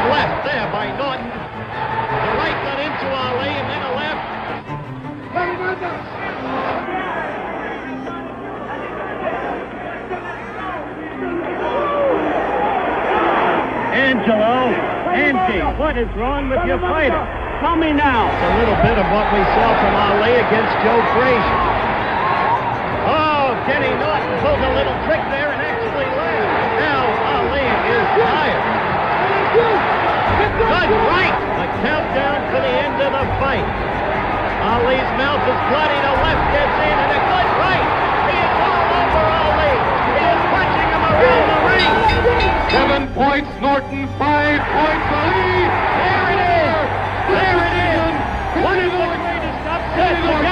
Good left there by Norton. The right got into our and then a left. Angelo, Angie, what is wrong with your fighter? Tell me now. It's a little bit of what we saw from Ali against Joe Frazier. Good right. A countdown to the end of the fight. Ali's mouth is bloody. The left gets in and a good right. He is all over Ali. He is punching him around the ring. Seven points, Norton. Five points, Ali. There it is. There it is. One of the greatest upsets.